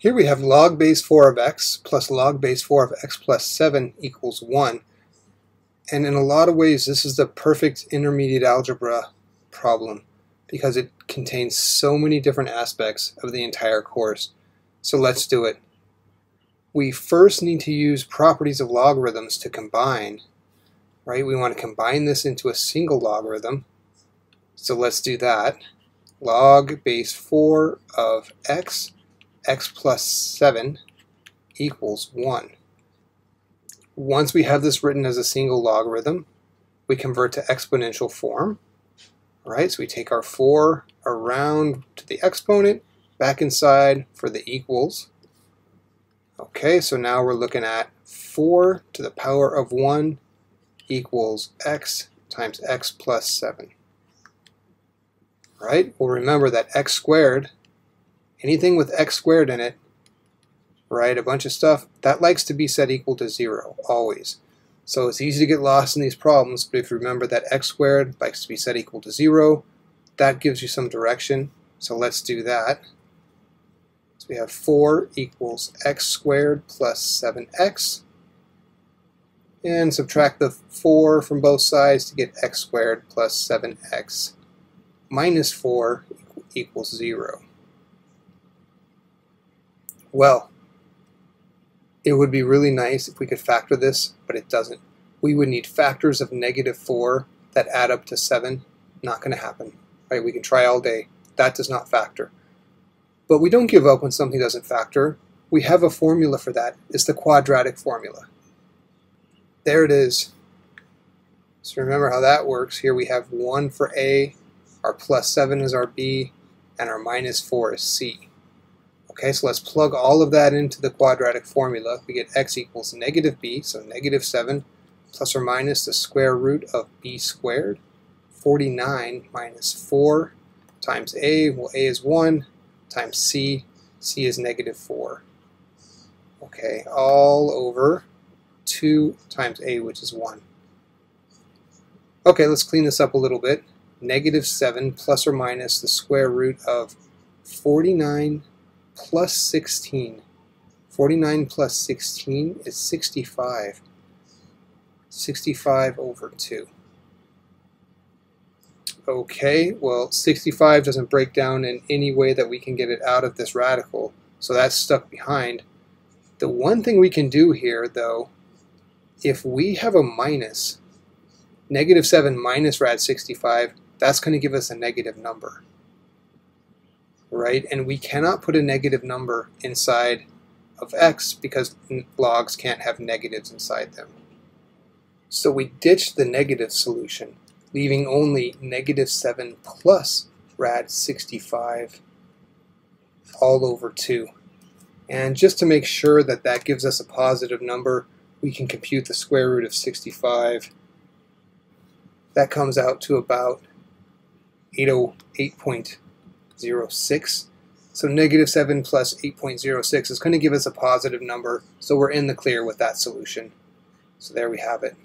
Here we have log base 4 of x plus log base 4 of x plus 7 equals 1. And in a lot of ways, this is the perfect intermediate algebra problem because it contains so many different aspects of the entire course. So let's do it. We first need to use properties of logarithms to combine, right? We want to combine this into a single logarithm. So let's do that. Log base 4 of x x plus 7 equals 1. Once we have this written as a single logarithm, we convert to exponential form. All right, so we take our 4 around to the exponent, back inside for the equals. Okay, so now we're looking at 4 to the power of 1 equals x times x plus 7. All right, well remember that x squared anything with x squared in it, right, a bunch of stuff, that likes to be set equal to 0, always. So it's easy to get lost in these problems, but if you remember that x squared likes to be set equal to 0, that gives you some direction. So let's do that. So we have 4 equals x squared plus 7x. And subtract the 4 from both sides to get x squared plus 7x minus 4 equals 0. Well, it would be really nice if we could factor this, but it doesn't. We would need factors of negative 4 that add up to 7. Not going to happen. Right? We can try all day. That does not factor. But we don't give up when something doesn't factor. We have a formula for that. It's the quadratic formula. There it is. So remember how that works. Here we have 1 for A, our plus 7 is our B, and our minus 4 is C. Okay, so let's plug all of that into the quadratic formula. We get x equals negative b, so negative 7 plus or minus the square root of b squared. 49 minus 4 times a, well a is 1, times c, c is negative 4. Okay, all over 2 times a, which is 1. Okay, let's clean this up a little bit. Negative 7 plus or minus the square root of 49 plus 16. 49 plus 16 is 65. 65 over 2. Okay, well 65 doesn't break down in any way that we can get it out of this radical, so that's stuck behind. The one thing we can do here, though, if we have a minus, negative 7 minus rad 65, that's going to give us a negative number right? And we cannot put a negative number inside of x because logs can't have negatives inside them. So we ditch the negative solution, leaving only negative 7 plus rad 65 all over 2. And just to make sure that that gives us a positive number, we can compute the square root of 65. That comes out to about 808. 8.06. So negative 7 plus 8.06 is going to give us a positive number, so we're in the clear with that solution. So there we have it.